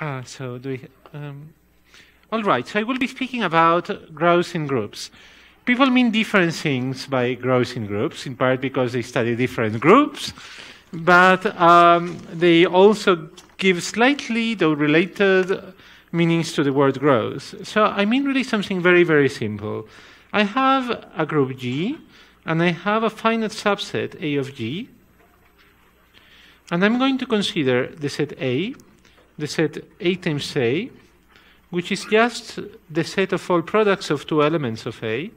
uh, so do we, um, all right, so I will be speaking about growth in groups. People mean different things by growth in groups, in part because they study different groups, but um, they also give slightly, though related, meanings to the word growth. So I mean really something very, very simple. I have a group G, and I have a finite subset A of G, and I'm going to consider the set A, the set A times A, which is just the set of all products of two elements of A,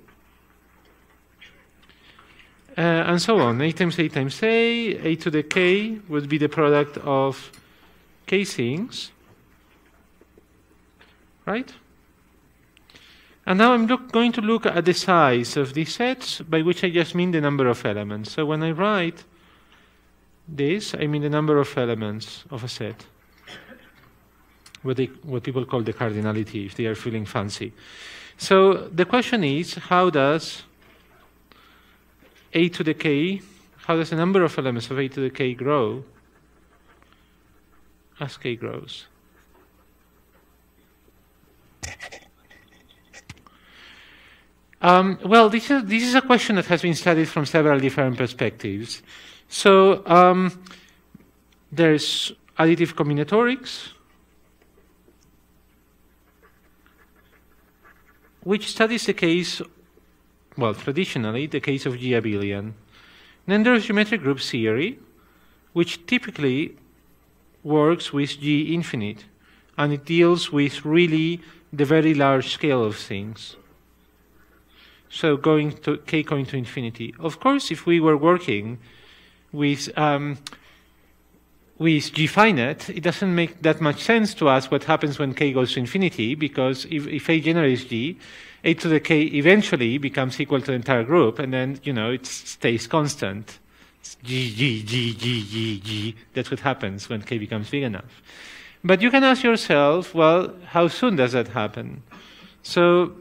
uh, and so on. A times A times A, A to the K would be the product of K things, right? And now I'm look, going to look at the size of these sets, by which I just mean the number of elements. So when I write this, I mean the number of elements of a set, what, they, what people call the cardinality, if they are feeling fancy. So the question is, how does a to the k, how does the number of elements of a to the k grow as k grows? Um, well, this is, this is a question that has been studied from several different perspectives. So um, there's additive combinatorics, which studies the case, well, traditionally, the case of G abelian. Then there's geometric group theory, which typically works with G infinite, and it deals with really the very large scale of things. So going to k going to infinity. Of course, if we were working with um, with it doesn't make that much sense to us what happens when k goes to infinity, because if, if A generates G, A to the k eventually becomes equal to the entire group, and then, you know, it stays constant. It's G, G, G, G, G, G. That's what happens when k becomes big enough. But you can ask yourself, well, how soon does that happen? So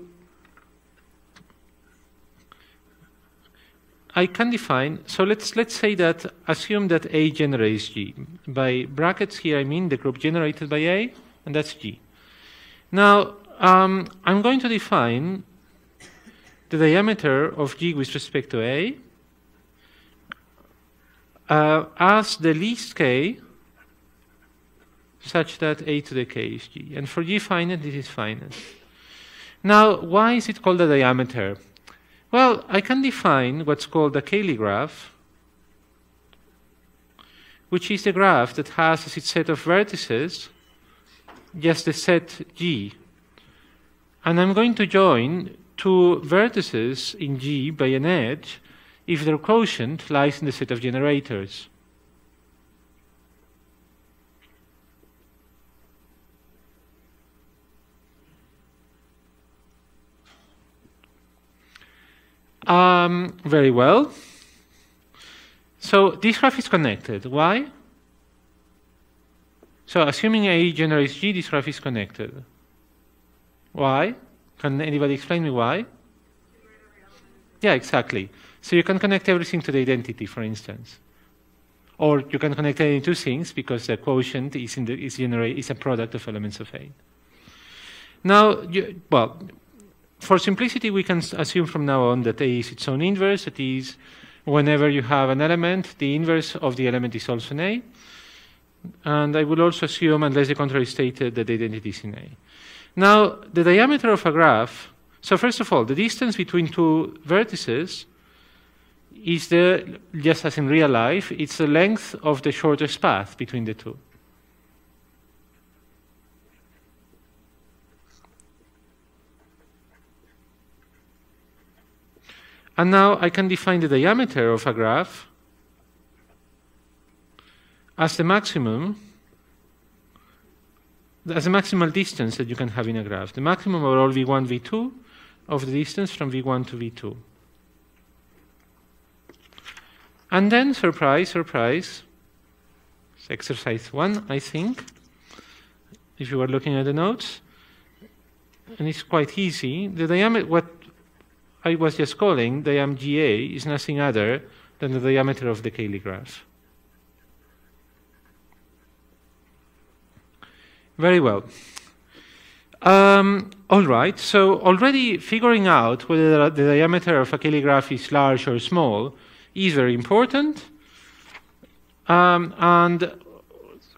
I can define, so let's, let's say that, assume that A generates G. By brackets here, I mean the group generated by A, and that's G. Now, um, I'm going to define the diameter of G with respect to A uh, as the least K such that A to the K is G. And for G finite, this is finite. Now, why is it called a diameter? Well, I can define what's called a Cayley graph, which is the graph that has as its set of vertices just the set G. And I'm going to join two vertices in G by an edge if their quotient lies in the set of generators. Um, very well. So this graph is connected. Why? So assuming A generates G, this graph is connected. Why? Can anybody explain me why? Yeah, exactly. So you can connect everything to the identity, for instance. Or you can connect any two things because the quotient is, in the, is, generate, is a product of elements of A. Now, you, well, for simplicity, we can assume from now on that A is its own inverse. That is, whenever you have an element, the inverse of the element is also A. And I will also assume, unless the contrary is stated, that the identity is in A. Now, the diameter of a graph, so first of all, the distance between two vertices is the, just as in real life, it's the length of the shortest path between the two. And now I can define the diameter of a graph as the maximum, as the maximal distance that you can have in a graph. The maximum overall V1, V2 of the distance from V1 to V2. And then, surprise, surprise, it's exercise one, I think, if you are looking at the notes, and it's quite easy. The diameter, what I was just calling diamGA is nothing other than the diameter of the Cayley graph. Very well. Um, all right, so already figuring out whether the diameter of a Cayley graph is large or small is very important. Um, and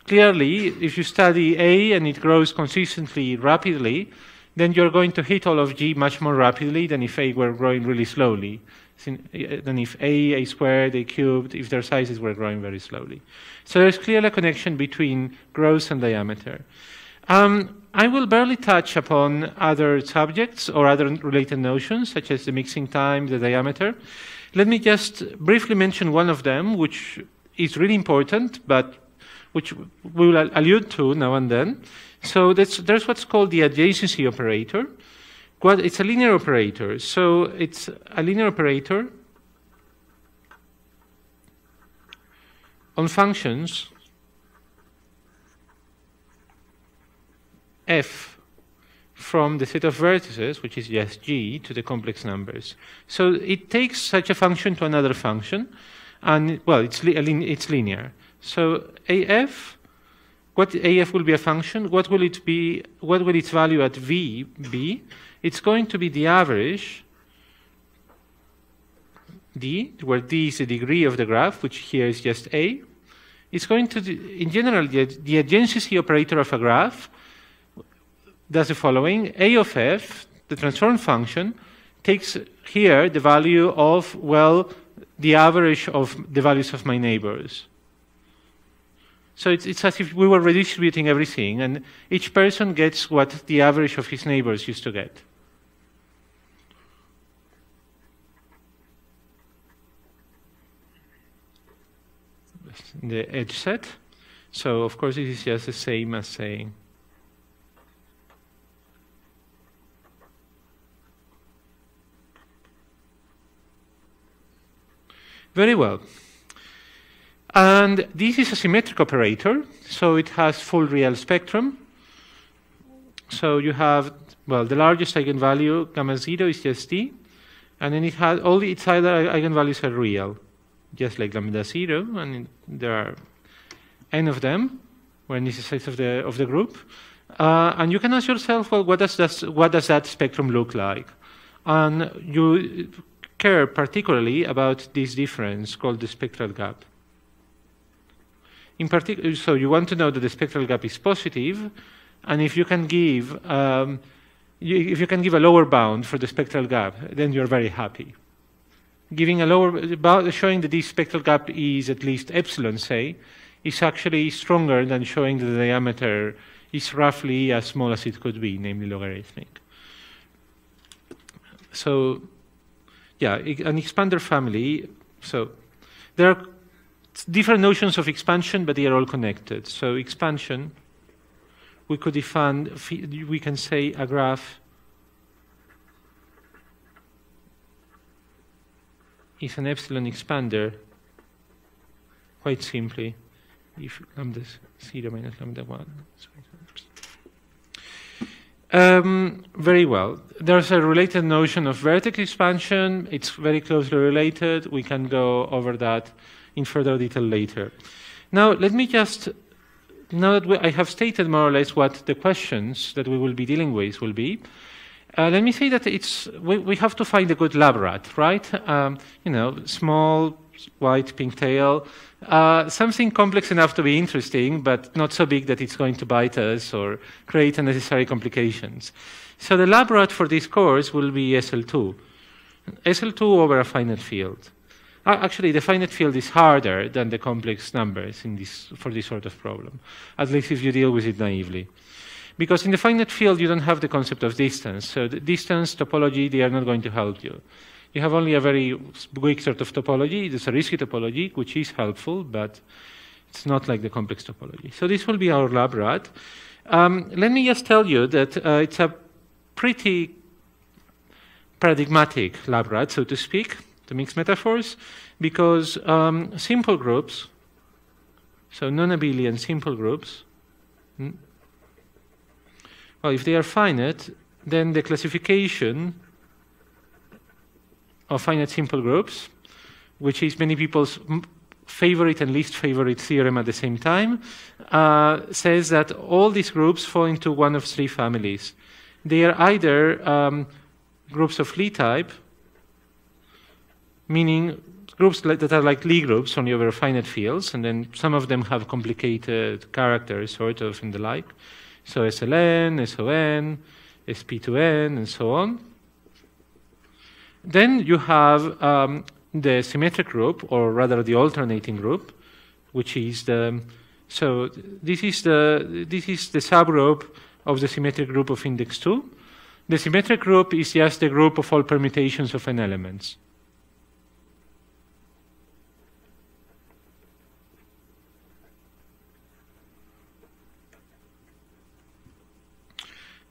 clearly, if you study A and it grows consistently rapidly, then you're going to hit all of G much more rapidly than if A were growing really slowly, than if A, A squared, A cubed, if their sizes were growing very slowly. So there's clearly a connection between growth and diameter. Um, I will barely touch upon other subjects or other related notions, such as the mixing time, the diameter. Let me just briefly mention one of them, which is really important, but which we will allude to now and then. So there's what's called the adjacency operator. It's a linear operator. So it's a linear operator on functions f from the set of vertices, which is just g, to the complex numbers. So it takes such a function to another function, and well, it's, li it's linear. So af, what af will be a function? What will it be? What will its value at v be? It's going to be the average d, where d is the degree of the graph, which here is just a. It's going to, in general, the, the adjacency operator of a graph does the following. A of f, the transform function, takes here the value of, well, the average of the values of my neighbors. So it's, it's as if we were redistributing everything, and each person gets what the average of his neighbors used to get. The edge set. So, of course, it is just the same as saying Very well. And this is a symmetric operator, so it has full real spectrum. So you have, well, the largest eigenvalue, gamma 0, is just t, and then it has all its other eigenvalues are real, just like lambda 0, and there are n of them, when this is size of the, of the group. Uh, and you can ask yourself, well, what does, that, what does that spectrum look like? And you care particularly about this difference called the spectral gap. In particular, so you want to know that the spectral gap is positive, and if you can give um, you, if you can give a lower bound for the spectral gap, then you're very happy. Giving a lower showing that this spectral gap is at least epsilon, say, is actually stronger than showing the diameter is roughly as small as it could be, namely logarithmic. So, yeah, an expander family. So there are different notions of expansion, but they are all connected. So expansion, we could define, we can say a graph is an epsilon expander quite simply if lambda 0 minus lambda 1. Um, very well. There's a related notion of vertex expansion. It's very closely related. We can go over that in further detail later. Now, let me just, now that we, I have stated more or less what the questions that we will be dealing with will be, uh, let me say that it's, we, we, have to find a good lab rat, right? Um, you know, small, white, pink tail, uh, something complex enough to be interesting, but not so big that it's going to bite us or create unnecessary complications. So the lab rat for this course will be SL2. SL2 over a finite field. Actually, the finite field is harder than the complex numbers in this, for this sort of problem, at least if you deal with it naively. Because in the finite field, you don't have the concept of distance. So the distance, topology, they are not going to help you. You have only a very weak sort of topology. It's Zariski topology, which is helpful, but it's not like the complex topology. So this will be our lab rat. Um, let me just tell you that uh, it's a pretty paradigmatic lab rat, so to speak to mix metaphors, because um, simple groups, so non-abelian simple groups, hmm, well, if they are finite, then the classification of finite simple groups, which is many people's favorite and least favorite theorem at the same time, uh, says that all these groups fall into one of three families. They are either um, groups of Lie type, meaning groups that are like Lie groups, only over finite fields, and then some of them have complicated characters, sort of, and the like. So SLN, SON, SP2N, and so on. Then you have um, the symmetric group, or rather the alternating group, which is the so this is the this is the subgroup of the symmetric group of index two. The symmetric group is just the group of all permutations of n elements.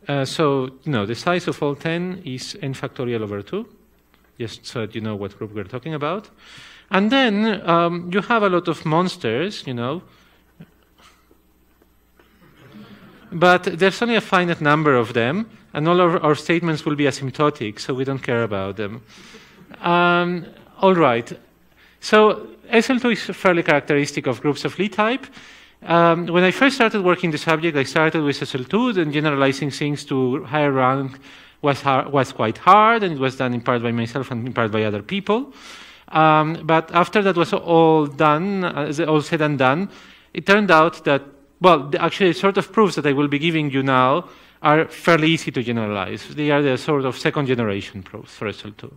Uh, so, no, the size of Alt n is n factorial over 2, just so that you know what group we're talking about. And then um, you have a lot of monsters, you know, but there's only a finite number of them, and all of our statements will be asymptotic, so we don't care about them. Um, all right. So SL2 is fairly characteristic of groups of Lie type. Um, when I first started working the subject, I started with SL2, and generalizing things to higher rank was, hard, was quite hard, and it was done in part by myself and in part by other people. Um, but after that was all done, uh, all said and done, it turned out that, well, the, actually, sort of proofs that I will be giving you now are fairly easy to generalize. They are the sort of second generation proofs for SL2.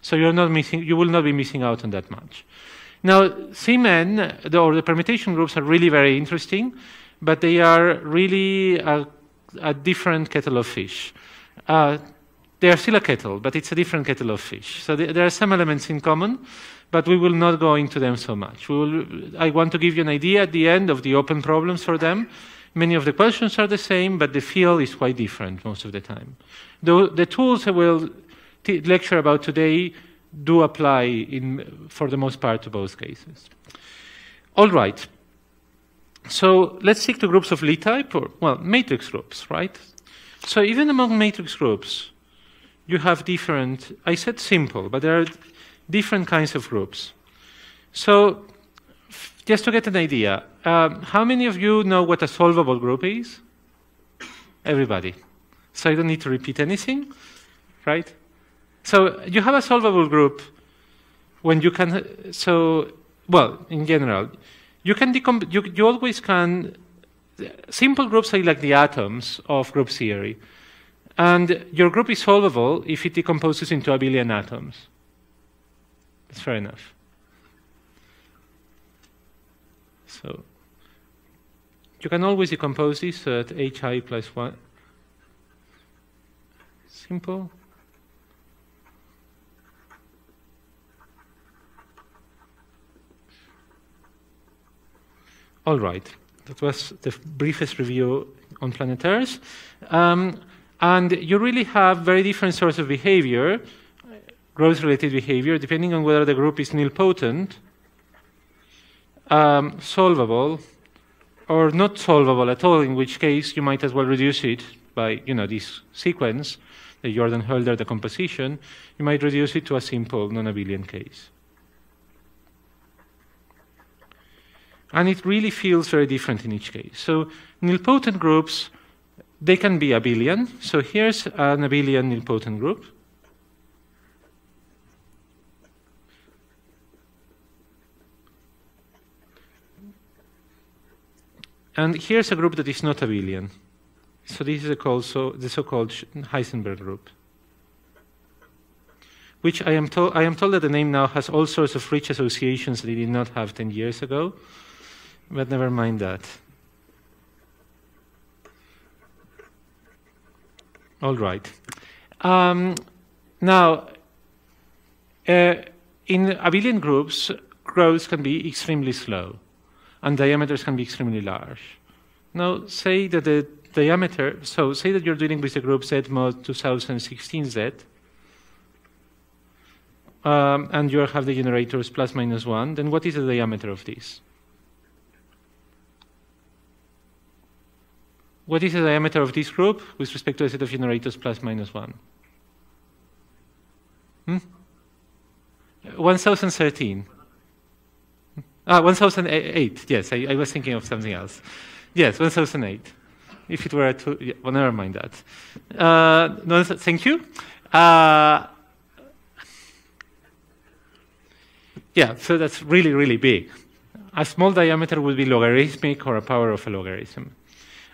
So you're not missing, you will not be missing out on that much. Now, the, or the permutation groups are really very interesting, but they are really a, a different kettle of fish. Uh, they are still a kettle, but it's a different kettle of fish. So th there are some elements in common, but we will not go into them so much. Will, I want to give you an idea at the end of the open problems for them. Many of the questions are the same, but the field is quite different most of the time. The, the tools I will lecture about today do apply in, for the most part to both cases. All right. So let's stick to groups of Lie type, or, well, matrix groups, right? So even among matrix groups, you have different, I said simple, but there are different kinds of groups. So just to get an idea, um, how many of you know what a solvable group is? Everybody. So I don't need to repeat anything, right? So you have a solvable group when you can, so, well, in general, you can decomp- you, you always can, simple groups are like the atoms of group theory. And your group is solvable if it decomposes into abelian atoms. That's fair enough. So you can always decompose this at hi plus 1. Simple. All right, that was the briefest review on planet Earth. Um, and you really have very different sorts of behavior, growth-related behavior, depending on whether the group is nilpotent, um, solvable, or not solvable at all, in which case you might as well reduce it by, you know, this sequence, the Jordan-Hölder decomposition, you might reduce it to a simple non-abelian case. And it really feels very different in each case. So nilpotent groups, they can be abelian. So here's an abelian nilpotent group. And here's a group that is not abelian. So this is so, the so-called Heisenberg group, which I am, I am told that the name now has all sorts of rich associations that it did not have 10 years ago. But never mind that. All right. Um, now, uh, in abelian groups, growth can be extremely slow, and diameters can be extremely large. Now, say that the diameter, so say that you're dealing with the group Z mod 2016Z, um, and you have the generators plus minus 1, then what is the diameter of this? What is the diameter of this group with respect to a set of generators plus minus 1? Hmm? 1013. Ah, 1008. Yes, I, I, was thinking of something else. Yes, 1008. If it were a two, yeah, well, never mind that. Uh, no, thank you. Uh, yeah, so that's really, really big. A small diameter would be logarithmic or a power of a logarithm.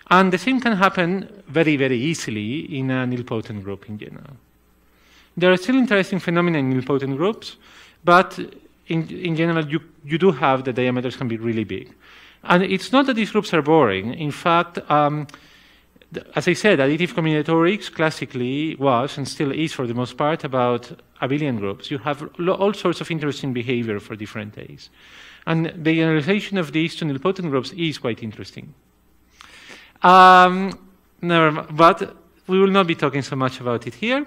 And the same can happen very, very easily in a nilpotent group in general. There are still interesting phenomena in nilpotent groups, but in, in general, you, you do have the diameters can be really big. And it's not that these groups are boring. In fact, um, as I said, additive combinatorics classically was and still is for the most part about abelian groups. You have all sorts of interesting behavior for different A's. And the generalization of these to nilpotent groups is quite interesting. Um, never, but we will not be talking so much about it here.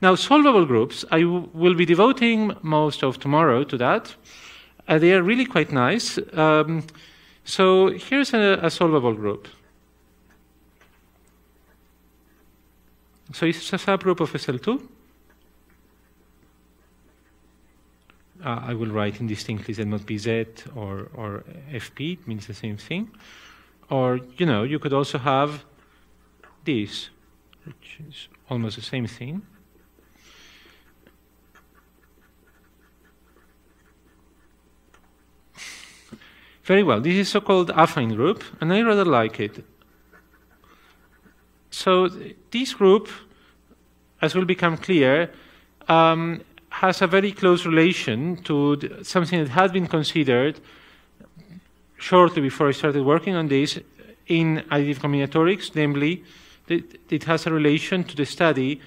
Now, solvable groups, I will be devoting most of tomorrow to that. Uh, they are really quite nice. Um, so here's a, a, solvable group. So it's a subgroup of SL2. Uh, I will write indistinctly Z not BZ or, or FP, it means the same thing. Or, you know, you could also have this, which is almost the same thing. Very well. This is so-called affine group, and I rather like it. So this group, as will become clear, um, has a very close relation to something that had been considered shortly before I started working on this in additive combinatorics, namely, it has a relation to the study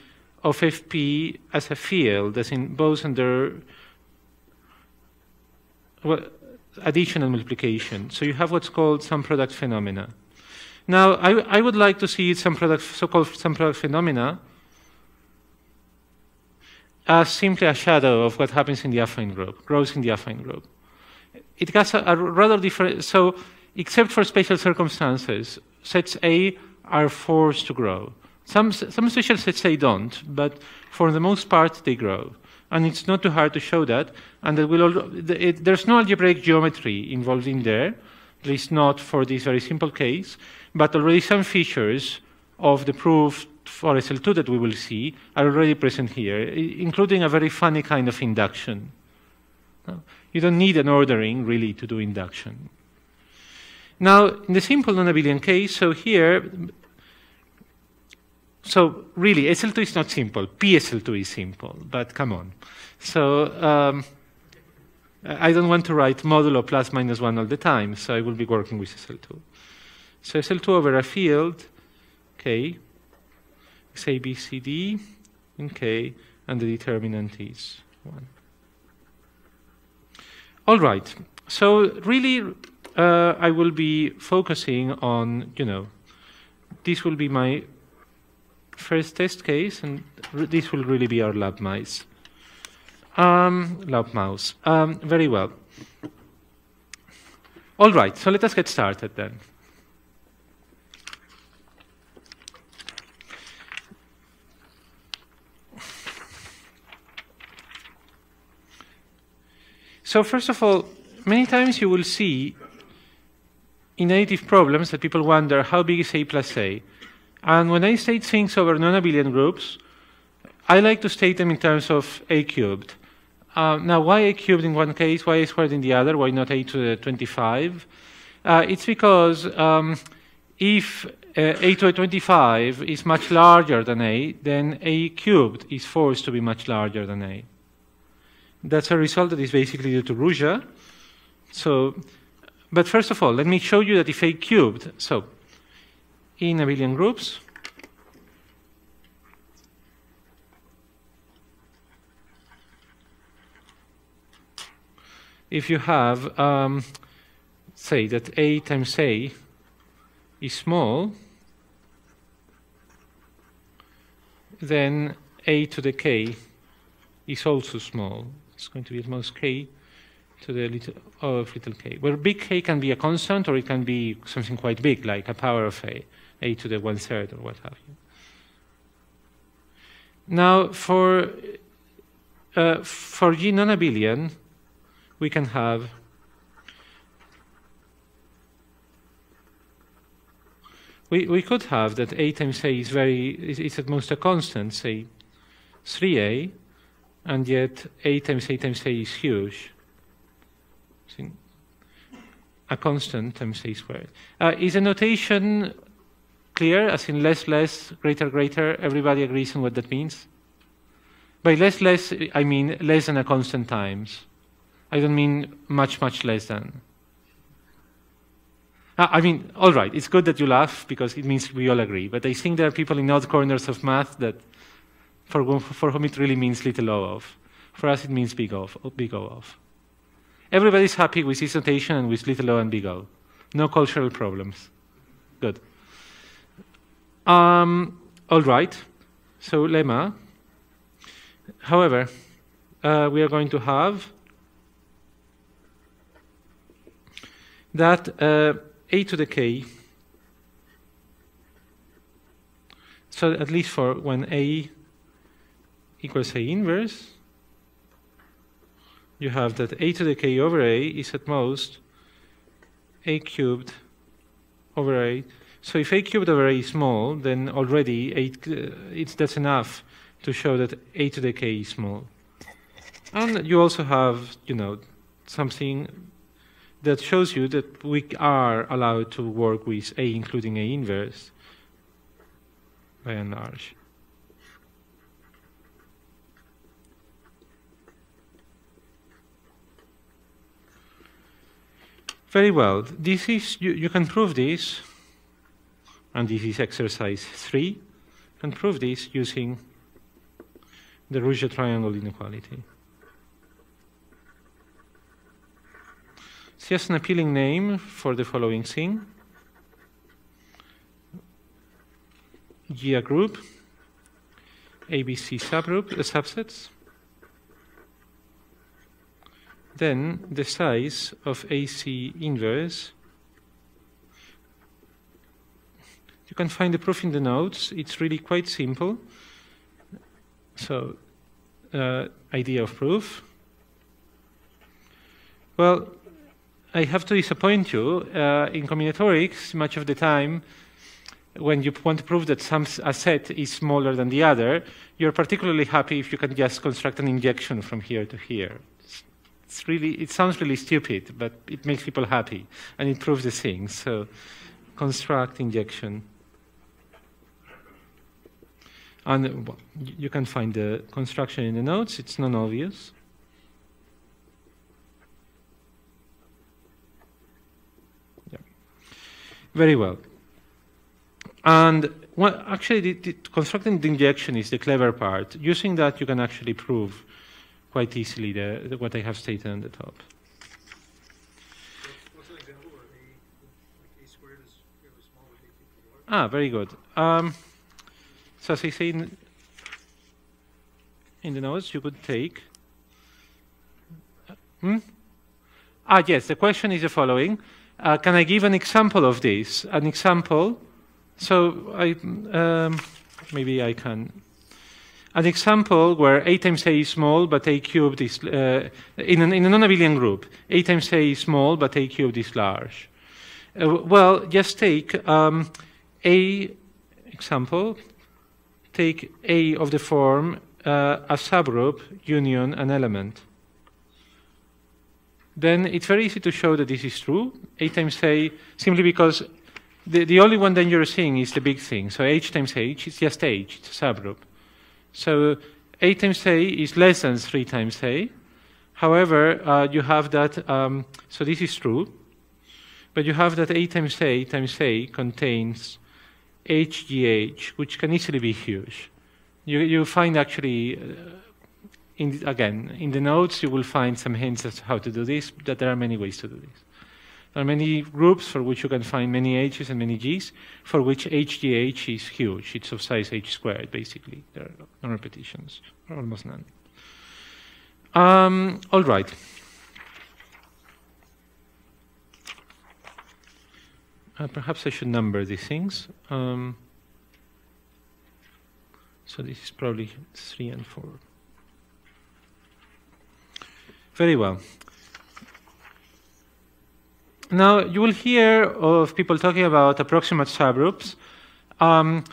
of FP as a field, as in both under well, addition and multiplication. So you have what's called sum product phenomena. Now, I, I would like to see sum product, so-called sum product phenomena as simply a shadow of what happens in the affine group, grows in the affine group it has a, a rather different, so except for special circumstances, sets A are forced to grow. Some, some special sets A don't, but for the most part they grow. And it's not too hard to show that. And will it, there's no algebraic geometry involved in there, at least not for this very simple case, but already some features of the proof for SL2 that we will see are already present here, including a very funny kind of induction. You don't need an ordering really to do induction. Now, in the simple non-abelian case, so here, so really, SL2 is not simple. PSL2 is simple, but come on. So um, I don't want to write modulo plus minus 1 all the time, so I will be working with SL2. So SL2 over a field, K, is A, B, C, D, and K, and the determinant is 1. All right. So really, uh, I will be focusing on, you know, this will be my first test case, and this will really be our lab mice. Um, lab mouse. Um, very well. All right, so let us get started then. So first of all, many times you will see in additive problems that people wonder how big is A plus A. And when I state things over non-abelian groups, I like to state them in terms of A cubed. Uh, now, why A cubed in one case, why A squared in the other, why not A to the 25? Uh, it's because um, if uh, A to the 25 is much larger than A, then A cubed is forced to be much larger than A. That's a result that is basically due to Ruzsa. So, but first of all, let me show you that if A cubed, so in abelian groups, if you have, um, say that A times A is small, then A to the K is also small. It's going to be at most k to the little of little k, where big k can be a constant or it can be something quite big, like a power of a, a to the one third or what have you. Now, for uh, for G non-abelian, we can have we, we could have that a times a is very is, is at most a constant, say 3a, and yet a times a times a is huge. A constant times a squared. Uh, is a notation clear, as in less, less, greater, greater? Everybody agrees on what that means? By less, less, I mean less than a constant times. I don't mean much, much less than. Uh, I mean, all right, it's good that you laugh because it means we all agree. But I think there are people in odd corners of math that, for, whom, for whom it really means little o of. For us, it means big O, big o of. Everybody's happy with this notation and with little o and big O. No cultural problems. Good. Um, all right. So lemma. However, uh, we are going to have that uh, a to the k, so at least for when a equals a inverse, you have that a to the k over a is at most a cubed over a. So if a cubed over a is small, then already uh, it's that's enough to show that a to the k is small. And you also have, you know, something that shows you that we are allowed to work with A including A inverse by and large. Very well. This is you, you can prove this, and this is exercise three. You can prove this using the Ruzsa triangle inequality. It's just an appealing name for the following thing. GIA group, ABC subgroup, uh, subsets. Then the size of AC inverse. You can find the proof in the notes. It's really quite simple. So, uh, idea of proof. Well, I have to disappoint you. Uh, in combinatorics, much of the time, when you want to prove that some a set is smaller than the other, you're particularly happy if you can just construct an injection from here to here. It's, really, it sounds really stupid, but it makes people happy, and it proves the thing. So, construct injection. And you can find the construction in the notes. It's non-obvious. Yeah. Very well. And well, actually, the, the constructing the injection is the clever part. Using that, you can actually prove quite easily the, the, what they have stated on the top. Ah, very good. Um, so as I say in, in the notes, you could take. Hmm? Ah, yes. The question is the following: uh, can I give an example of this? An example. So I um, maybe I can. An example where a times a is small but a cubed is uh, in, an, in a non-abelian group. a times a is small but a cubed is large. Uh, well, just take um, a example. Take a of the form uh, a subgroup union an element then it's very easy to show that this is true. A times A, simply because the, the only one that you're seeing is the big thing. So H times H is just H, it's a subgroup. So A times A is less than 3 times A. However, uh, you have that, um, so this is true, but you have that A times A times A contains HGH, which can easily be huge. You, you find actually uh, in again, in the notes, you will find some hints as to how to do this, that there are many ways to do this. There are many groups for which you can find many H's and many G's, for which HGH is huge. It's of size H squared, basically. There are no repetitions, almost none. Um, all right. Uh, perhaps I should number these things. Um, so this is probably three and four. Very well. Now, you will hear of people talking about approximate subgroups. Um,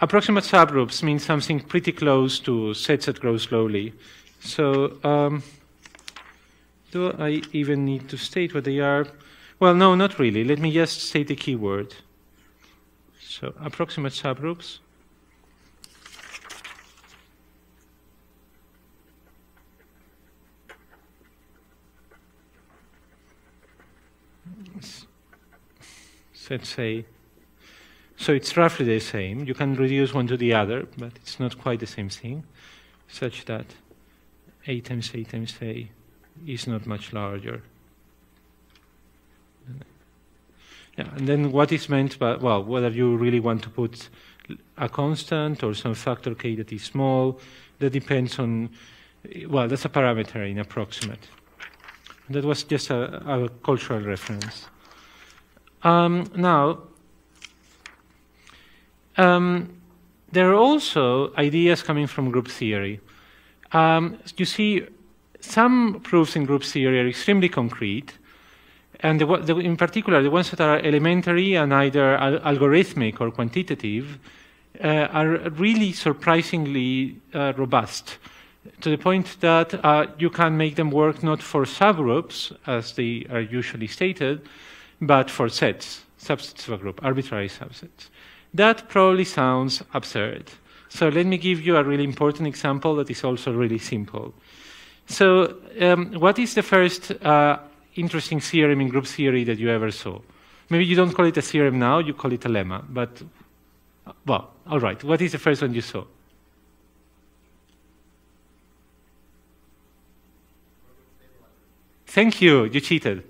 approximate subgroups mean something pretty close to sets that grow slowly. So, um, do I even need to state what they are? Well, no, not really. Let me just state the keyword. So, approximate subgroups. Let's say, so it's roughly the same. You can reduce one to the other, but it's not quite the same thing, such that A times A times A is not much larger. Yeah, and then what is meant by, well, whether you really want to put a constant or some factor k that is small, that depends on, well, that's a parameter in approximate. That was just a, a cultural reference. Um, now, um, there are also ideas coming from group theory. Um, you see, some proofs in group theory are extremely concrete, and the, the, in particular, the ones that are elementary and either al algorithmic or quantitative uh, are really surprisingly uh, robust to the point that uh, you can make them work not for subgroups, as they are usually stated, but for sets, subsets of a group, arbitrary subsets. That probably sounds absurd. So let me give you a really important example that is also really simple. So um, what is the first uh, interesting theorem in group theory that you ever saw? Maybe you don't call it a theorem now, you call it a lemma, but, well, all right. What is the first one you saw? Thank you, you cheated.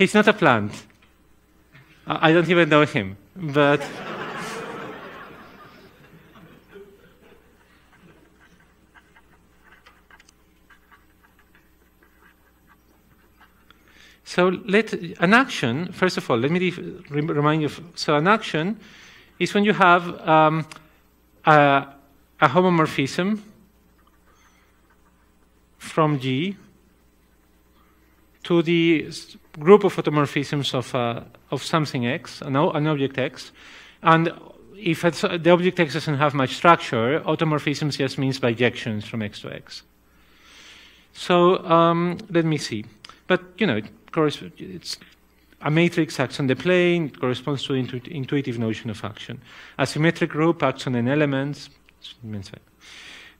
He's not a plant. I don't even know him, but. so let an action. First of all, let me remind you. So an action is when you have um, a, a homomorphism from G to the group of automorphisms of, uh, of something X, an, an, object X, and if the object X doesn't have much structure, automorphisms just means bijections from X to X. So um, let me see. But, you know, it it's a matrix acts on the plane, it corresponds to the intuitive notion of action. A symmetric group acts on an element.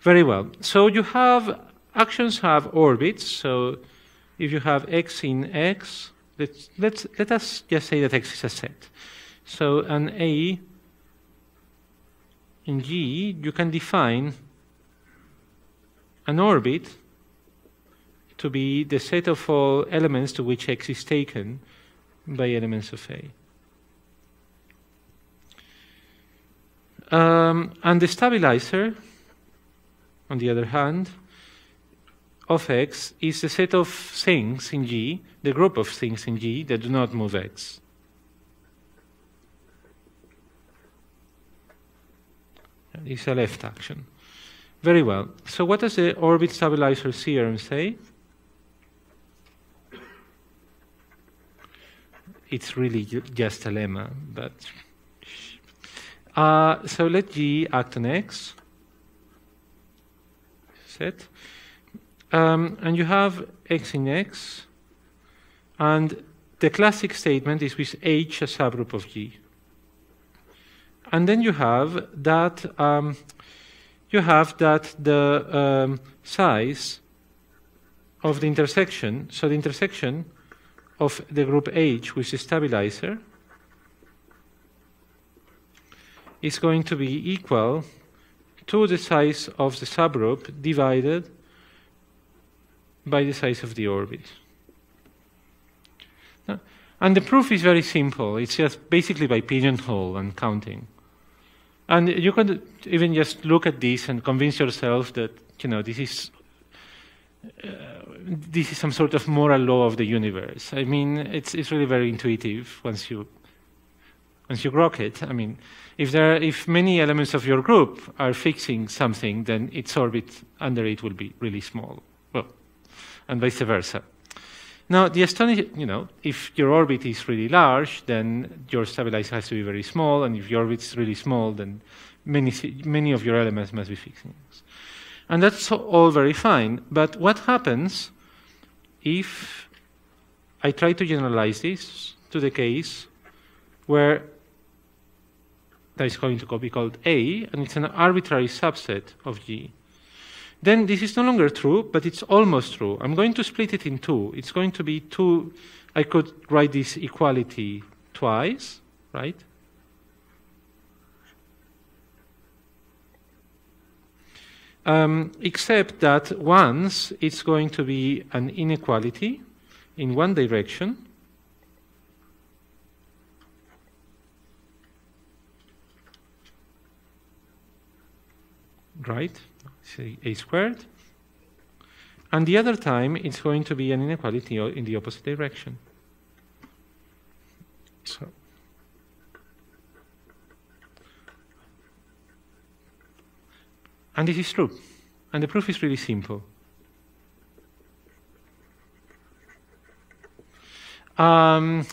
Very well. So you have, actions have orbits, so if you have x in x, let's, let's, let us just say that x is a set. So an A in G, you can define an orbit to be the set of all elements to which x is taken by elements of A. Um, and the stabilizer, on the other hand, of x is the set of things in G, the group of things in G that do not move x. It's a left action. Very well. So what does the orbit stabilizer theorem say? It's really just a lemma, but... Uh, so let G act on X. Set. Um, and you have x in x, and the classic statement is with H a subgroup of G. And then you have that um, you have that the um, size of the intersection, so the intersection of the group H with the stabilizer is going to be equal to the size of the subgroup divided by the size of the orbit. And the proof is very simple. It's just basically by pigeonhole and counting. And you can even just look at this and convince yourself that, you know, this is, uh, this is some sort of moral law of the universe. I mean, it's, it's really very intuitive once you, once you grok it. I mean, if, there are, if many elements of your group are fixing something, then its orbit under it will be really small and vice versa. Now, the astonishing, you know, if your orbit is really large, then your stabilizer has to be very small, and if your orbit is really small, then many, many of your elements must be fixing. And that's all very fine. But what happens if I try to generalize this to the case where that is going to be called A, and it's an arbitrary subset of G? Then this is no longer true, but it's almost true. I'm going to split it in two. It's going to be two. I could write this equality twice, right? um, except that once it's going to be an inequality in one direction, right, say a squared, and the other time it's going to be an inequality in the opposite direction. So. And this is true. And the proof is really simple. Um,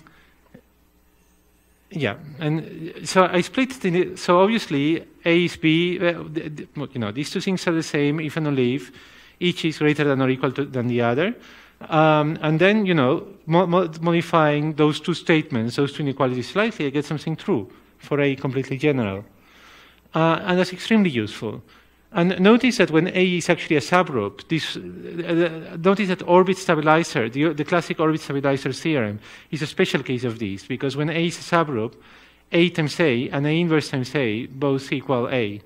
yeah, and so I split it. so obviously A is B. You know, these two things are the same if and only if each is greater than or equal to than the other. Um, and then you know, mo mo modifying those two statements, those two inequalities slightly, I get something true for A completely general, uh, and that's extremely useful. And notice that when A is actually a subgroup, this, uh, notice that orbit stabilizer, the, the, classic orbit stabilizer theorem, is a special case of this, because when A is a subgroup, A times A and A inverse times A both equal A.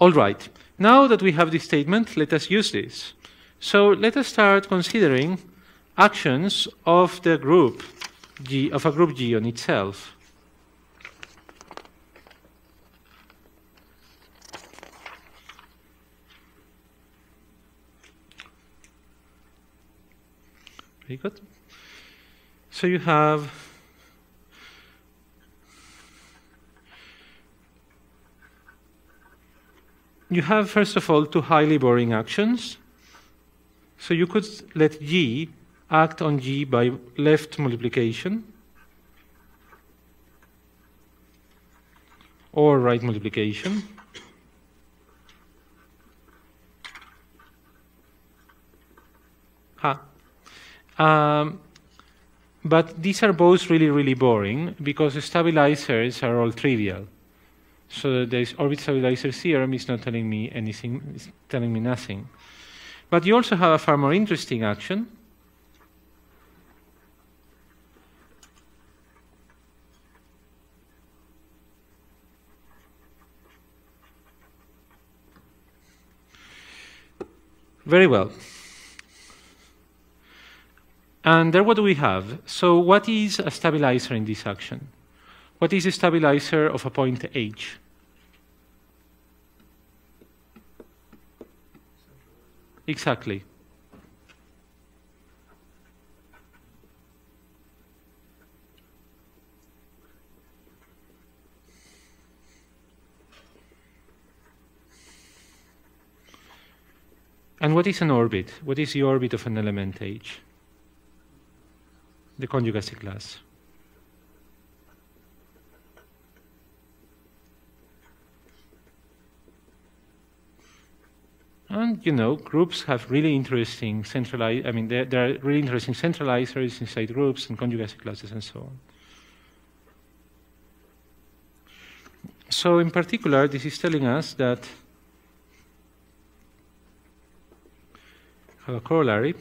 All right, now that we have this statement, let us use this. So let us start considering actions of the group G, of a group G on itself. Very good. So you have you have first of all two highly boring actions. So you could let G act on G by left multiplication or right multiplication. Ha. Um, but these are both really, really boring because the stabilizers are all trivial. So this orbit stabilizer theorem is not telling me anything, it's telling me nothing. But you also have a far more interesting action. Very well. And there what do we have? So what is a stabilizer in this action? What is a stabilizer of a point H? Exactly. And what is an orbit? What is the orbit of an element H? The conjugacy class. And you know, groups have really interesting centralized. I mean, there, there are really interesting centralizers inside groups and conjugacy classes and so on. So, in particular, this is telling us that have a corollary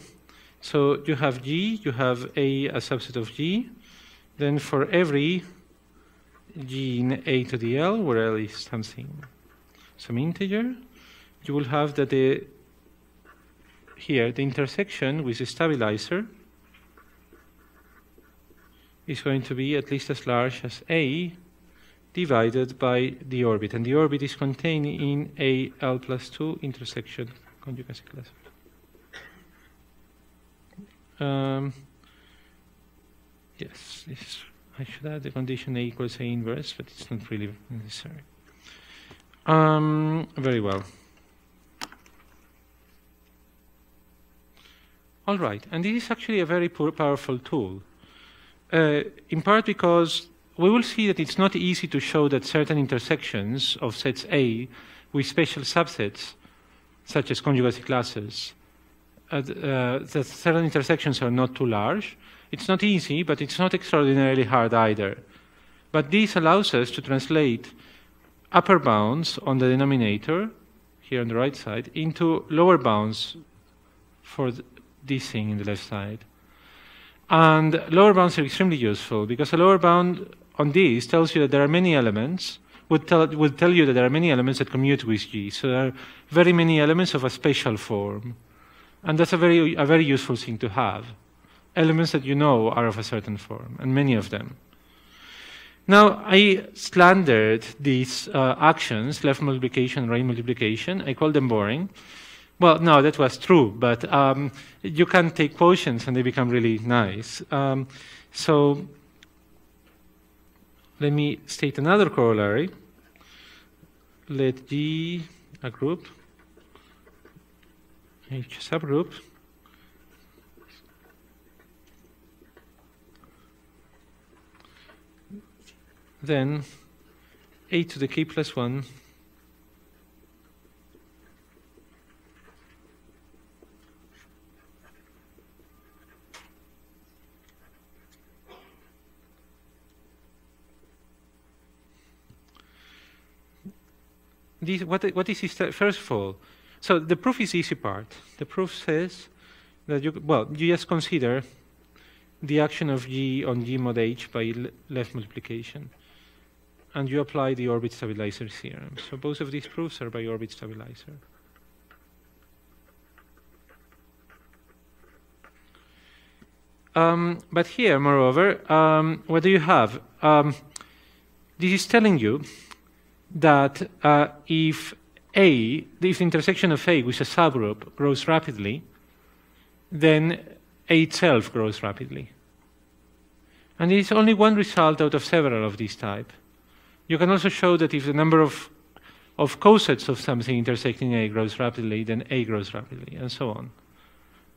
so you have G, you have A a subset of G. Then for every G in A to the L, where L is something, some integer, you will have that the here the intersection with the stabilizer is going to be at least as large as A divided by the orbit. And the orbit is contained in a L plus 2 intersection conjugacy class. Um, yes, this, I should add the condition A equals A inverse, but it's not really necessary. Um, very well. All right, and this is actually a very powerful tool, uh, in part because we will see that it's not easy to show that certain intersections of sets A with special subsets, such as conjugacy classes, uh, uh, that certain intersections are not too large. It's not easy, but it's not extraordinarily hard either. But this allows us to translate upper bounds on the denominator, here on the right side, into lower bounds for this thing in the left side. And lower bounds are extremely useful because a lower bound on this tells you that there are many elements, would tell, would tell you that there are many elements that commute with G. So there are very many elements of a spatial form. And that's a very, a very useful thing to have. Elements that you know are of a certain form, and many of them. Now, I slandered these uh, actions, left multiplication, right multiplication. I called them boring. Well, no, that was true, but um, you can take quotients and they become really nice. Um, so let me state another corollary. Let G a group, H subgroup, then a to the k plus 1 this, what, what is this? First of all, so the proof is easy part. The proof says that you, well, you just consider the action of G on G mod H by left multiplication. And you apply the orbit stabilizer theorem. So both of these proofs are by orbit stabilizer. Um, but here, moreover, um, what do you have? Um, this is telling you that uh, if A, if the intersection of A with a subgroup grows rapidly, then A itself grows rapidly. And it is only one result out of several of this type. You can also show that if the number of, of cosets of something intersecting A grows rapidly, then A grows rapidly, and so on.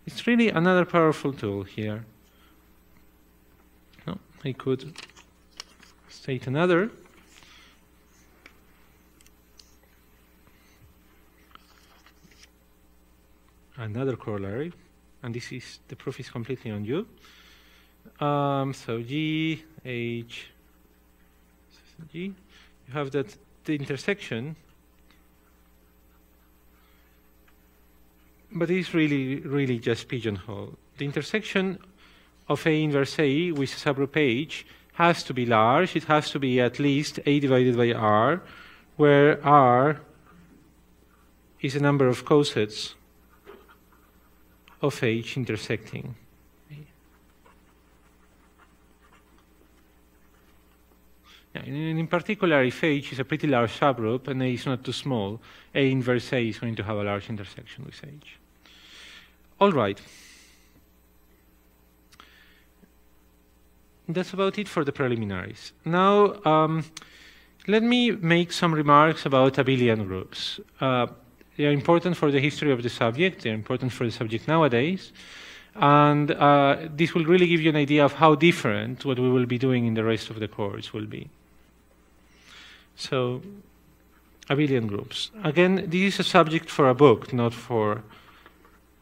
It's really another powerful tool here. No, I could state another. Another corollary, and this is the proof is completely on you. Um, so G, H, G, you have that the intersection, but it's really, really just pigeonhole. The intersection of A inverse A with subgroup H has to be large. It has to be at least A divided by R, where R is the number of cosets of H intersecting. In, in, particular, if H is a pretty large subgroup and A is not too small, A inverse A is going to have a large intersection with H. All right. That's about it for the preliminaries. Now, um, let me make some remarks about abelian groups. Uh, they are important for the history of the subject. They are important for the subject nowadays. And uh, this will really give you an idea of how different what we will be doing in the rest of the course will be. So, abelian groups. Again, this is a subject for a book, not for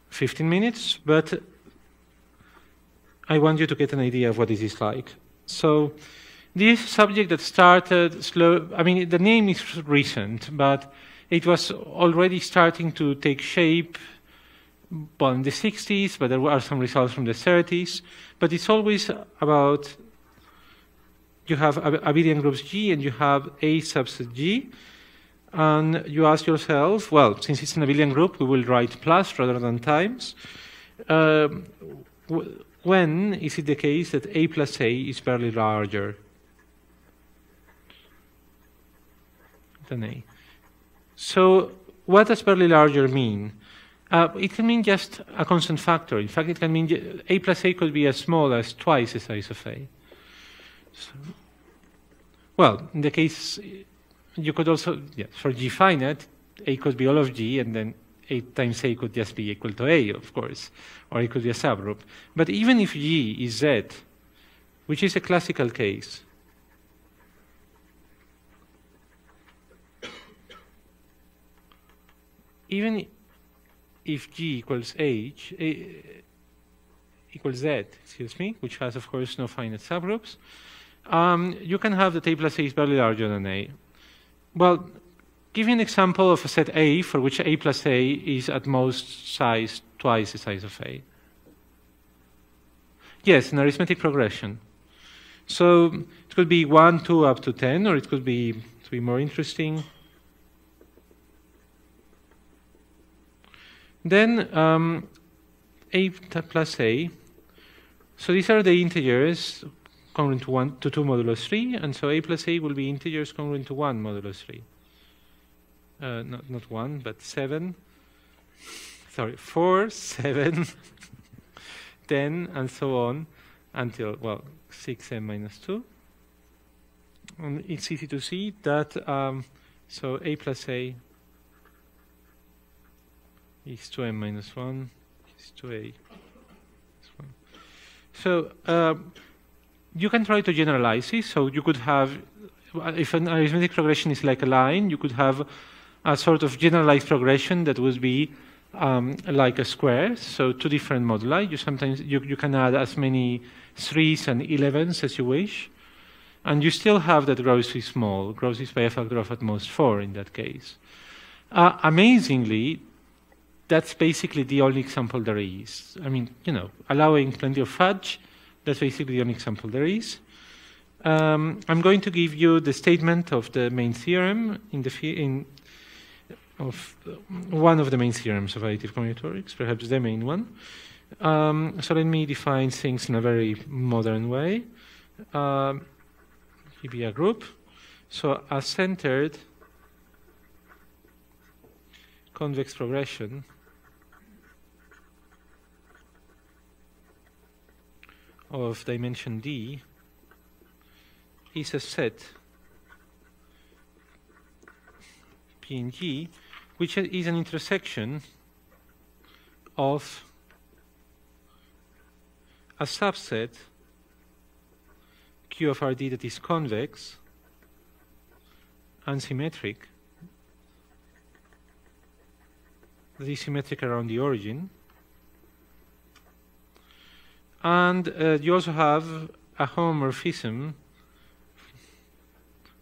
15 minutes, but I want you to get an idea of what this is like. So, this subject that started slow, I mean, the name is recent, but it was already starting to take shape well, in the 60s, but there are some results from the 30s. But it's always about you have abelian groups G and you have A subset G. And you ask yourself, well, since it's an abelian group, we will write plus rather than times. Um, when is it the case that A plus A is barely larger than A? So what does barely larger mean? Uh, it can mean just a constant factor. In fact, it can mean a plus a could be as small as twice the size of a. So, well, in the case, you could also, yeah, for G finite, a could be all of G, and then A times A could just be equal to A, of course, or it could be a subgroup. But even if G is Z, which is a classical case, even if G equals H, A, equals Z, excuse me, which has, of course, no finite subgroups, um, you can have that A plus A is barely larger than A. Well, give you an example of a set A for which A plus A is at most size twice the size of A. Yes, an arithmetic progression. So it could be 1, 2, up to 10, or it could be, to be more interesting, Then um, a plus a. So these are the integers congruent to 1 to 2 modulo 3, and so a plus a will be integers congruent to 1 modulo 3. Uh, not, not 1, but 7. Sorry, 4, 7, 10, and so on until, well, 6m minus 2. And it's easy to see that, um, so a plus a is 2m minus 1 is 2a. So uh, you can try to generalize this. So you could have, if an arithmetic progression is like a line, you could have a sort of generalized progression that would be um, like a square. So two different moduli. You sometimes you, you can add as many threes and elevens as you wish, and you still have that grossly small. Grossly by a factor of at most four in that case. Uh, amazingly, that's basically the only example there is. I mean, you know, allowing plenty of fudge, that's basically the only example there is. Um, I'm going to give you the statement of the main theorem in the in of one of the main theorems of additive combinatorics, perhaps the main one. Um, so let me define things in a very modern way. Um, be a group. So a centered convex progression of dimension d is a set P and G which is an intersection of a subset Q of RD that is convex and symmetric that is symmetric around the origin and uh, you also have a homomorphism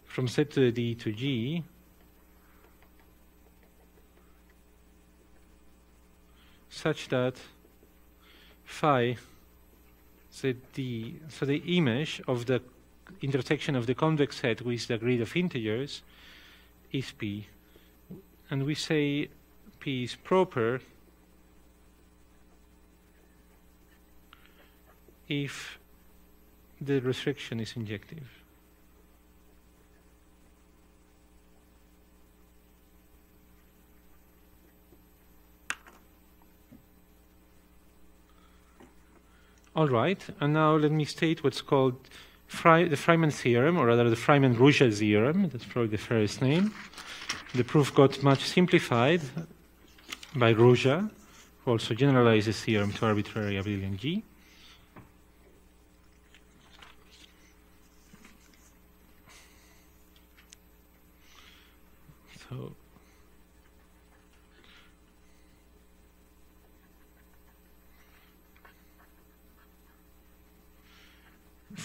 from Z to D to G such that phi ZD, so the image of the intersection of the convex set with the grid of integers is P. And we say P is proper if the restriction is injective. All right, and now let me state what's called Fry, the Freiman theorem, or rather the Freiman-Ruzsa theorem. That's probably the first name. The proof got much simplified by Ruzsa, who also generalizes the theorem to arbitrary abelian G.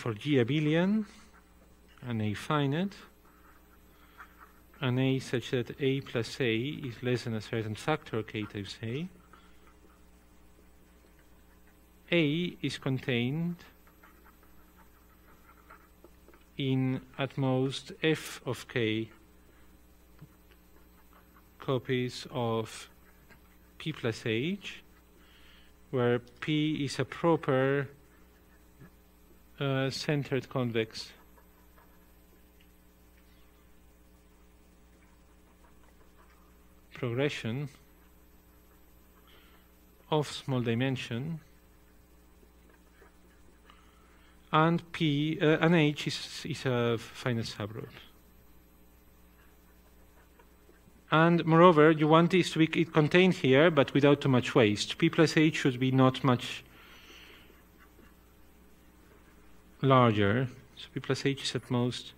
For G abelian and A finite, and A such that A plus A is less than a certain factor K times A, A is contained in at most f of k copies of P plus H, where P is a proper uh, centered convex progression of small dimension and P uh, and H is, is a finite subgroup. And moreover, you want this to be contained here, but without too much waste. P plus H should be not much larger. So P plus H is at most,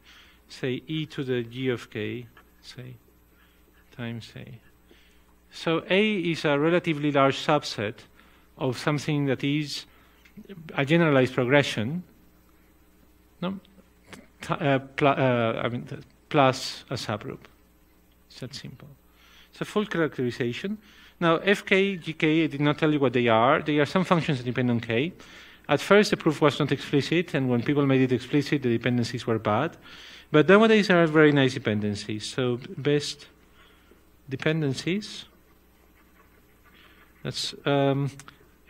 say, e to the g of k, say, times a. So A is a relatively large subset of something that is a generalized progression, no? Uh, pl uh, I mean, plus a subgroup. It's that simple. It's a full characterization. Now, fk, gk, I did not tell you what they are. They are some functions that depend on k. At first, the proof was not explicit, and when people made it explicit, the dependencies were bad. But nowadays, there are very nice dependencies. So, best dependencies. That's um,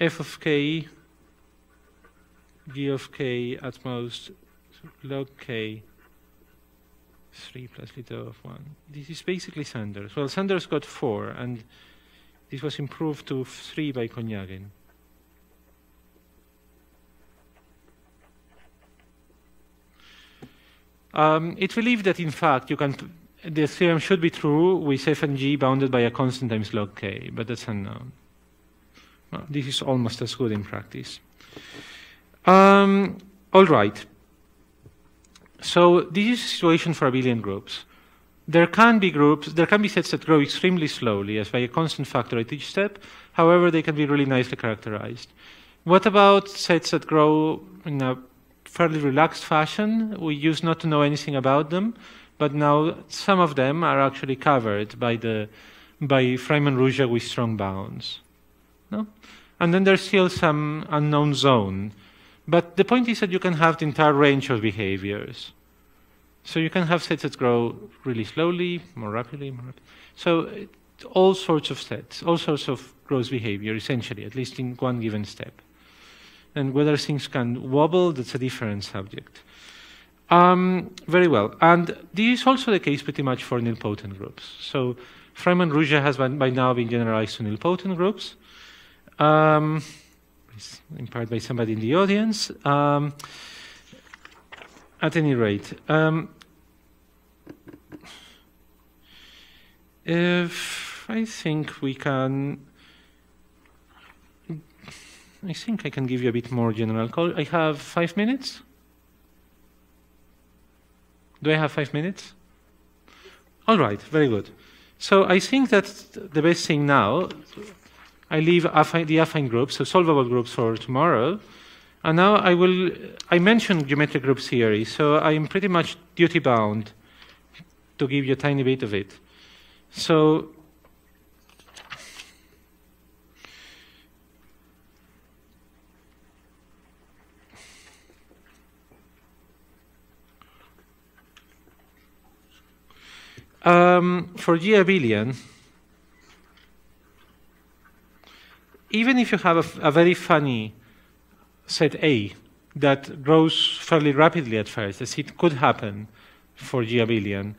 f of k, g of k at most log k 3 plus little o of 1. This is basically Sanders. Well, Sanders got 4, and this was improved to 3 by Konyagin. Um, it's believed that, in fact, you can the theorem should be true with f and g bounded by a constant times log k, but that's unknown. Well, this is almost as good in practice. Um, all right. So this is a situation for abelian groups. There can be groups, there can be sets that grow extremely slowly, as by a constant factor at each step. However, they can be really nicely characterized. What about sets that grow in a fairly relaxed fashion? We used not to know anything about them, but now some of them are actually covered by the by Freiman-Ruzsa with strong bounds. No? And then there's still some unknown zone. But the point is that you can have the entire range of behaviors. So you can have sets that grow really slowly, more rapidly, more rapidly. So all sorts of sets, all sorts of gross behavior, essentially, at least in one given step. And whether things can wobble, that's a different subject. Um, very well. And this is also the case pretty much for nilpotent groups. So Freiman-Ruzsa has by, by, now been generalized to nilpotent groups um, in part by somebody in the audience. Um, at any rate, um, if I think we can, I think I can give you a bit more general call. I have five minutes. Do I have five minutes? All right, very good. So I think that the best thing now I leave affine, the affine groups, so solvable groups for tomorrow. And now I will, I mentioned geometric group theory, so I am pretty much duty bound to give you a tiny bit of it. So um, for G abelian, even if you have a, a, very funny set A that grows fairly rapidly at first, as it could happen for G abelian,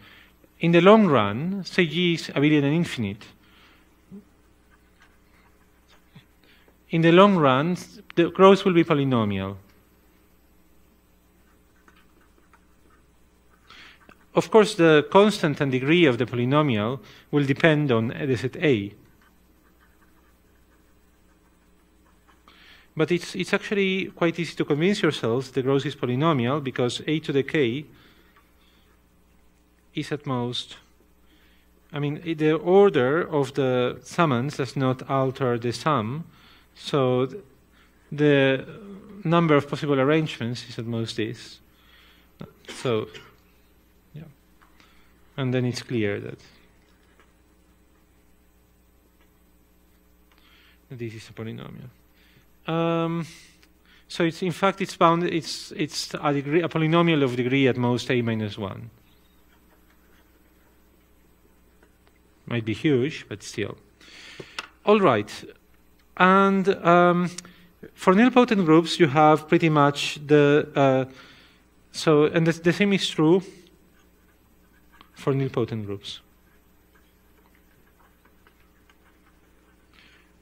in the long run, say G is abelian and infinite, in the long run, the growth will be polynomial. Of course, the constant and degree of the polynomial will depend on the set A. But it's, it's actually quite easy to convince yourselves the growth is polynomial because a to the k is at most, I mean, the order of the summands does not alter the sum, so the number of possible arrangements is at most this. So, yeah. And then it's clear that this is a polynomial. Um, so it's in fact it's bound it's it's a degree a polynomial of degree at most a minus one. Might be huge, but still. All right, and um, for nilpotent groups you have pretty much the uh, so and the, the same is true for nilpotent groups.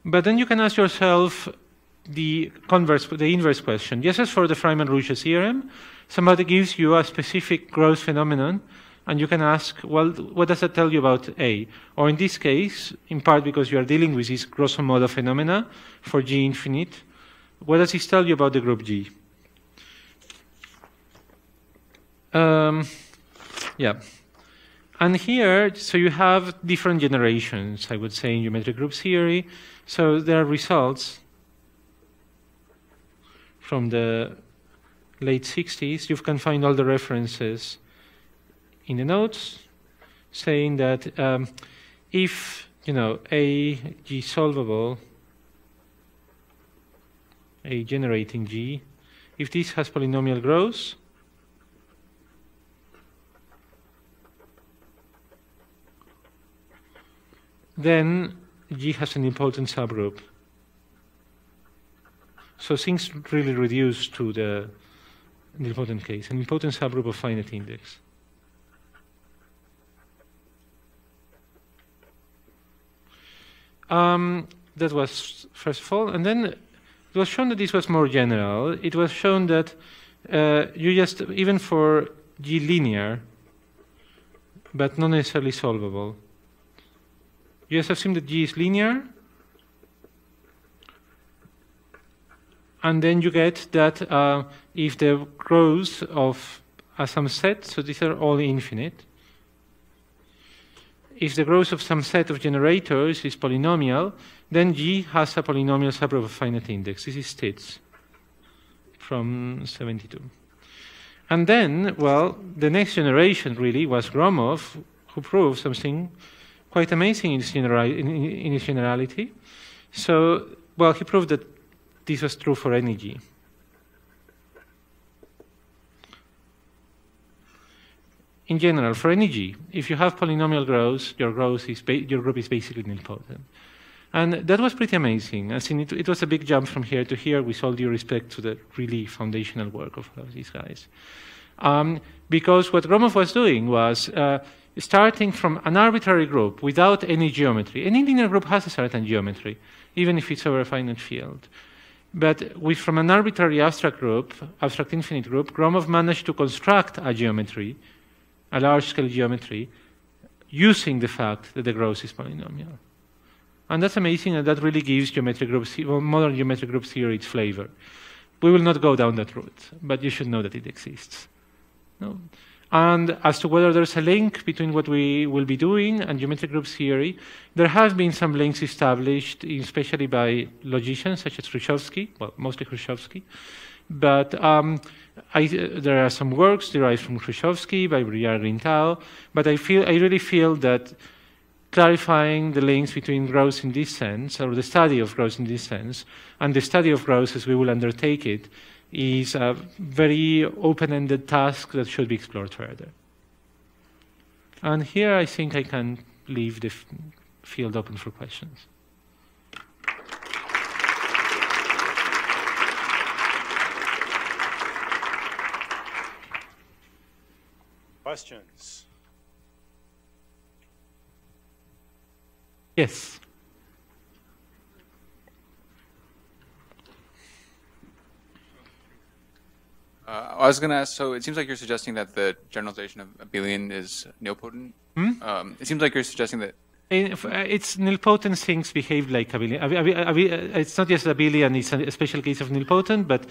But then you can ask yourself the converse, the inverse question. Just as for the Freiman-Ruzsa theorem, somebody gives you a specific growth phenomenon and you can ask, well, what does that tell you about A? Or in this case, in part because you are dealing with this grosso modo phenomena for G infinite, what does this tell you about the group G? Um, yeah. And here, so you have different generations, I would say, in geometric group theory. So there are results from the late 60s. You can find all the references in the notes saying that um, if, you know, A, G solvable, A generating G, if this has polynomial growth, then G has a nilpotent subgroup. So things really reduce to the nilpotent case, a nilpotent subgroup of finite index. Um, that was first of all, and then it was shown that this was more general. It was shown that uh, you just even for G linear, but not necessarily solvable. You just assume that G is linear, and then you get that uh, if the growth of some set, so these are all infinite, if the growth of some set of generators is polynomial, then G has a polynomial subgroup of finite index. This is Tits from 72. And then, well, the next generation really was Gromov, who proved something quite amazing in its, in, in its generality. So, well, he proved that this was true for energy. In general, for energy, if you have polynomial growth, your growth is your group is basically nilpotent. And that was pretty amazing. I think it, it, was a big jump from here to here with all due respect to the really foundational work of, of these guys. Um, because what Gromov was doing was uh, starting from an arbitrary group without any geometry. Any linear group has a certain geometry, even if it's over a finite field. But with, from an arbitrary abstract group, abstract infinite group, Gromov managed to construct a geometry, a large-scale geometry, using the fact that the growth is polynomial. And that's amazing, and that really gives geometric group, modern geometric group theory its flavor. We will not go down that route, but you should know that it exists. No? And as to whether there's a link between what we will be doing and geometric group theory, there have been some links established, especially by logicians such as Hrushovski, well, mostly Hrushovski. But um, I, there are some works derived from Hrushovski by Breuillard Green-Tao, but I feel I really feel that clarifying the links between growth in this sense, or the study of growth in this sense, and the study of growth as we will undertake it, is a very open-ended task that should be explored further. And here I think I can leave the field open for questions. Questions? Yes. Uh, I was going to ask. So it seems like you're suggesting that the generalization of abelian is nilpotent. Hmm? Um, it seems like you're suggesting that. In, uh, it's nilpotent things behave like abelian. Uh, it's not just abelian; it's a special case of nilpotent, but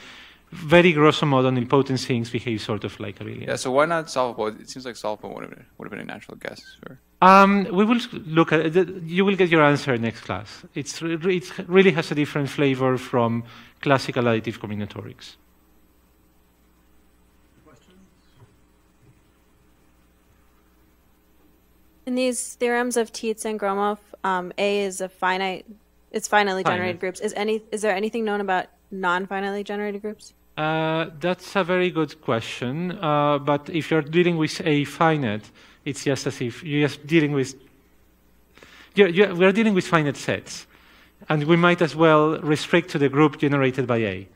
very grosso modo, nilpotent things behave sort of like abelian. Yeah. So why not solvable? It seems like solvable would have been, would have been a natural guess. For... Um, we will look at it. You will get your answer next class. It's, it really has a different flavor from classical additive combinatorics. In these theorems of Tits and Gromov, um, A is a finite, it's finitely Finite. generated groups. Is any is there anything known about non-finitely generated groups? Uh, that's a very good question. Uh, but if you're dealing with a finite, it's just as if you're just dealing with. you you we're dealing with finite sets, and we might as well restrict to the group generated by A,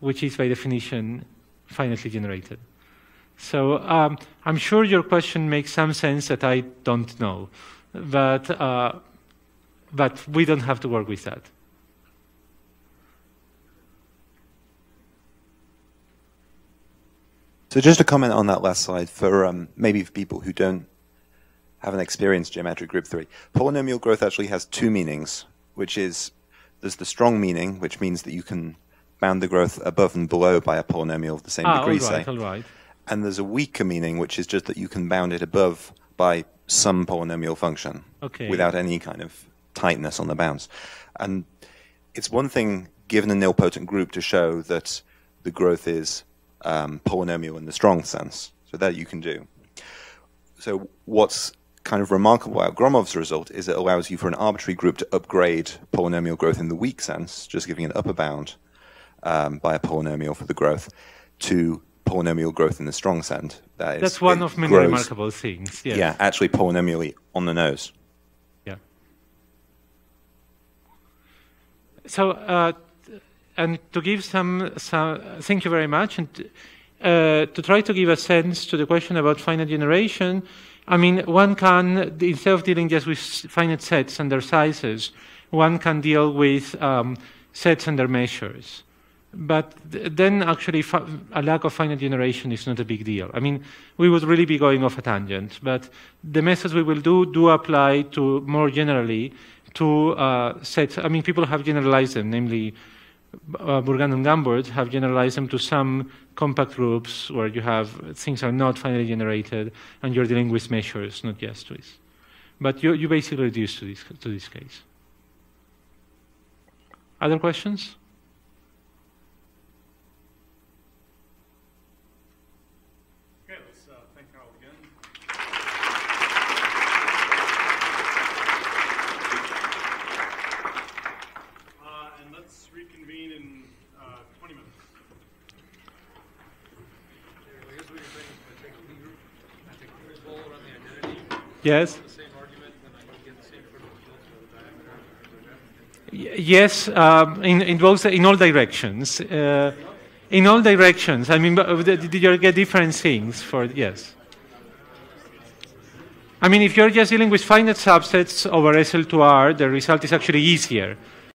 which is by definition finitely generated. So um, I'm sure your question makes some sense that I don't know, but uh, but we don't have to work with that. So just to comment on that last slide, for um, maybe for people who don't haven't experienced geometric group theory, polynomial growth actually has two meanings, which is there's the strong meaning, which means that you can bound the growth above and below by a polynomial of the same Ah, degree, right, say. all right. And there's a weaker meaning, which is just that you can bound it above by some polynomial function Okay. without any kind of tightness on the bounds. And it's one thing, given a nilpotent group, to show that the growth is um, polynomial in the strong sense. So that you can do. So what's kind of remarkable about Gromov's result is it allows you for an arbitrary group to upgrade polynomial growth in the weak sense, just giving an upper bound um, by a polynomial for the growth, to polynomial growth in the strong sense. That is, That's one of many grows- remarkable things. Yes. Yeah, actually polynomially on the nose. Yeah. So, uh, and to give some, some, thank you very much, and uh, to try to give a sense to the question about finite generation. I mean, one can instead of dealing just with finite sets and their sizes, one can deal with um, sets and their measures. But then actually a lack of finite generation is not a big deal. I mean, we would really be going off a tangent, but the methods we will do do apply to more generally to uh, sets. I mean, people have generalized them, namely uh, Bourgain and Gamburd have generalized them to some compact groups where you have things are not finally generated and you're dealing with measures, not just with. But you, you basically reduce to this, to this case. Other questions? Okay, let's uh, thank Carl again. Uh, and let's reconvene in uh, 20 minutes. Yes. Yes, um, in, in both in all directions. Uh, in all directions. I mean, uh, did you get different things for yes? I mean, if you're just dealing with finite subsets over SL2R, the result is actually easier